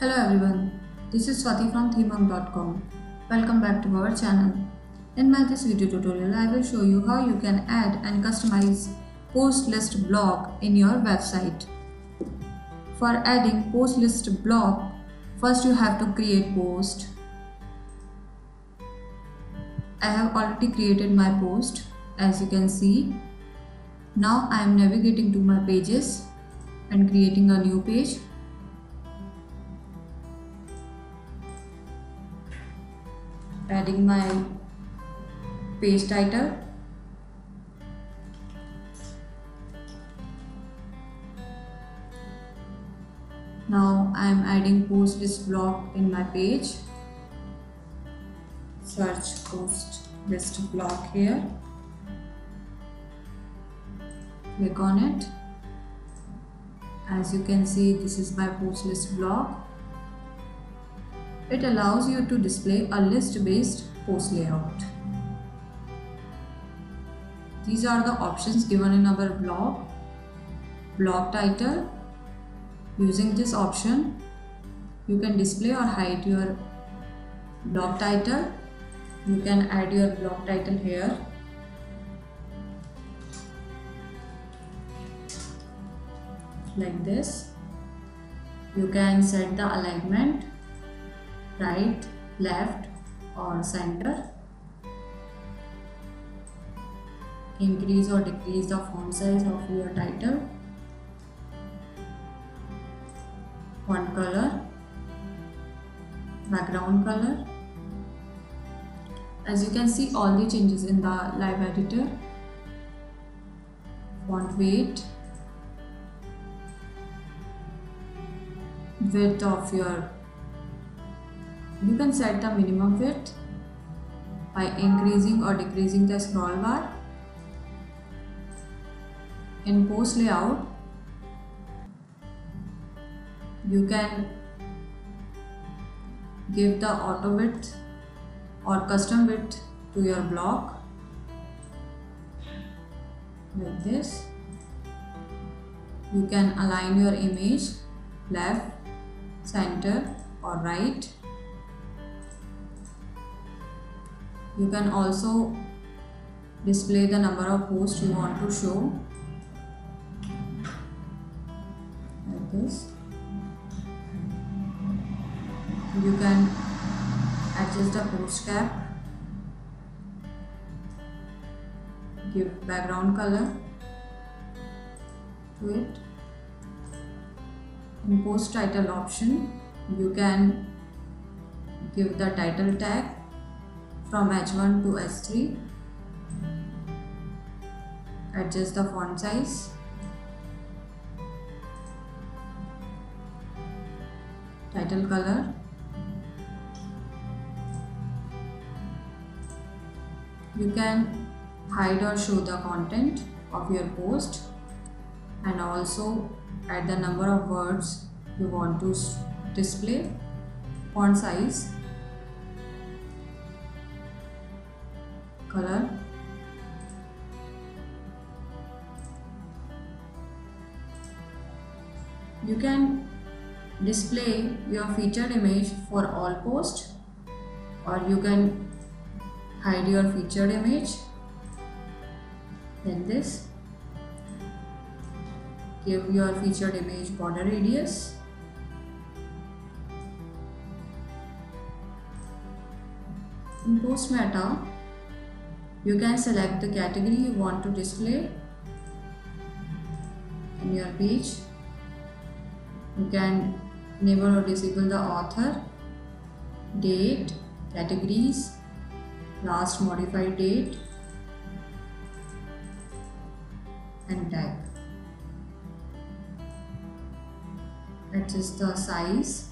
Hello everyone, this is Swati from themehunk.com. Welcome back to our channel. In my this video tutorial, I will show you how you can add and customize post list block in your website. For adding post list block, first you have to create post. I have already created my post as you can see. Now I am navigating to my pages and creating a new page adding my page title now I am adding post list block in my page. Search post list block here. Click on it. As you can see this is my post list block it allows you to display a list-based post layout. These are the options given in our blog. Blog title. Using this option, you can display or hide your blog title. You can add your blog title here. Like this. You can set the alignment right, left or center. Increase or decrease the font size of your title. Font color, background color. As you can see all the changes in the live editor. Font weight, width of your you can set the minimum width by increasing or decreasing the scroll bar. In post layout, you can give the auto width or custom width to your block like this. You can align your image left, center or right You can also display the number of posts you want to show like this. You can adjust the post cap, give background color to it. In post title option, you can give the title tag from H1 to H3 adjust the font size. Title color. You can hide or show the content of your post and also add the number of words you want to display. Font size color you can display your featured image for all posts or you can hide your featured image. Then this. Give your featured image border radius. In post meta you can select the category you want to display in your page. You can enable or disable the author, date, categories, last modified date and tag. Adjust the size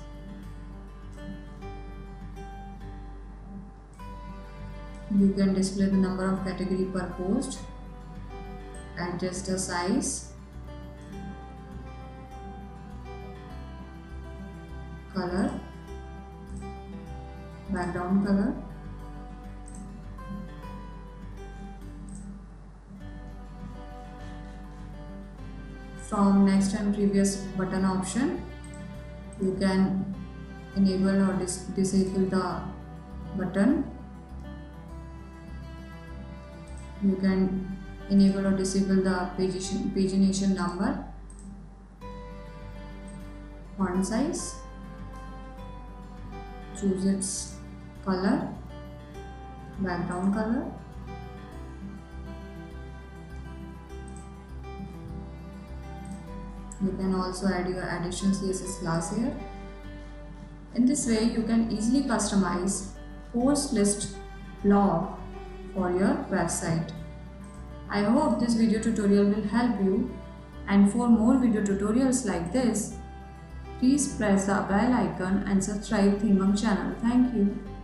you can display the number of category per post adjust the size. Color. Background color. From next and previous button option you can enable or dis disable the button you can enable or disable the pagination, pagination number. Font size. Choose its color. Background color. You can also add your additional css class here. In this way you can easily customize post list block for your website. I hope this video tutorial will help you. And for more video tutorials like this please press the bell icon and subscribe ThemeHunk channel. Thank you